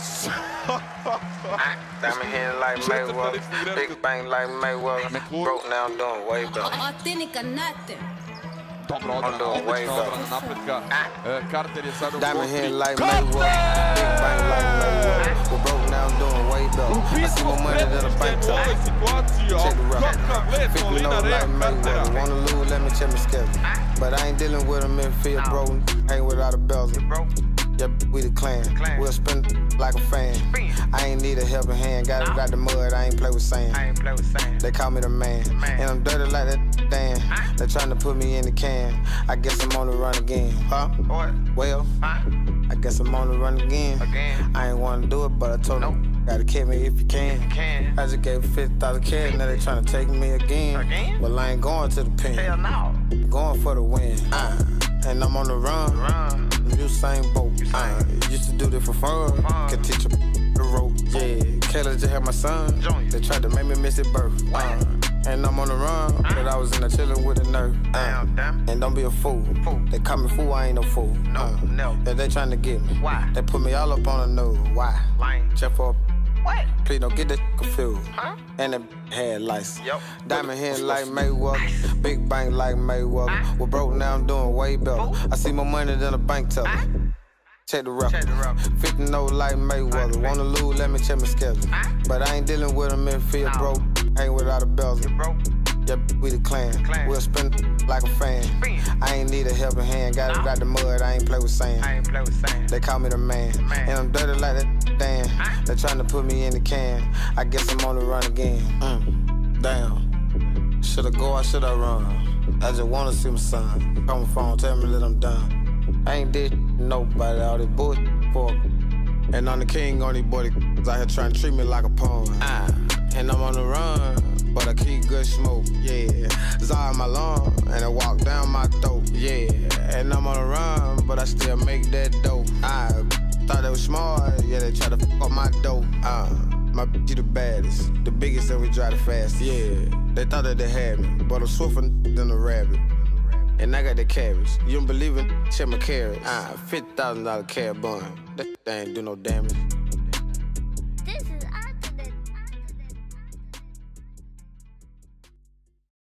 Diamond hand like ah. Mayweather, big bang like Mayweather. Broke now, I'm doing way better. Authentica nothing. Dobra odbrana, Onda odlična odbrana napretka. Carter je sada u Diamond kontra. hand like Mayweather, big bang like Mayweather. Broke now, doing way better. I see more money than a bank teller. Check the route. kakav let 50 Molina Rea like Mayweather. Cartera. Wanna lose, let me check my schedule. But I ain't dealing with them in field, bro. Ain't without a bezel. Yeah, we the clan. We'll spin like a fan. I ain't need a helping hand. Got got the mud. I ain't play with sand. I ain't play with sand. They call me the man. man. And I'm dirty like that damn. They trying to put me in the can. I guess I'm on the run again. Huh? What? Well, Huh? I guess I'm on the run again. Again. I ain't wanna do it, but I told them, gotta kill me if you can. Can. I just gave 50,000 cash, now they tryna take me again. Again? Well, I ain't going to the pen. Hell no. Going for the win. Uh, and I'm on the run. Run. You same boat. Do this for fun. Could teach a the rope. Yeah. Kayla just had my son. They tried to make me miss his birth. Uh, and I'm on the run. But I was in the chilling with a nerd. Uh, and don't be a fool. They call me fool, I ain't no fool. No, Uh, no. Yeah, they trying to get me. Why? They put me all up on the nose. Why? Lame. Check for What? Please don't get that confused. Huh? And that had. Yup. Diamond hand like Mayweather. Big bang like Mayweather. We're broke now, I'm doing way better. I see more money than a bank teller. Check the Check the rapper. rapper. 50 no like Mayweather. Wanna lose, let me check my schedule. But I ain't dealing with them in field, bro. Ain't without a bezel. Bro. Yeah, we the clan. Clan. We'll spin like a fan. Spin. I ain't need a helping hand. Got, No. got the mud, I ain't play with sand. I ain't play with sand. They call me the man. man. And I'm dirty like that damn. They trying to put me in the can. I guess I'm on the run again. Mm. Damn. Shoulda go, I shoulda run. I just wanna see my son. Call my phone, tell me that I'm done. I ain't did nobody, all this bullshit for. And I'm the king on these boy out here trying to treat me like a pawn. Ah, and I'm on the run, but I keep good smoke, yeah. Zara my lawn, and I walk down my throat, yeah. And I'm on the run, but I still make that dope. I thought they was smart, yeah, they try to fuck up my dope. Uh, my bitch the baddest, the biggest, and we drive the fastest, yeah. They thought that they had me, but I'm swifter than a rabbit. And I got the cabbage. You don't believe in check my carrots. Ah, fifty thousand dollar cab bun. That thing ain't do no damage.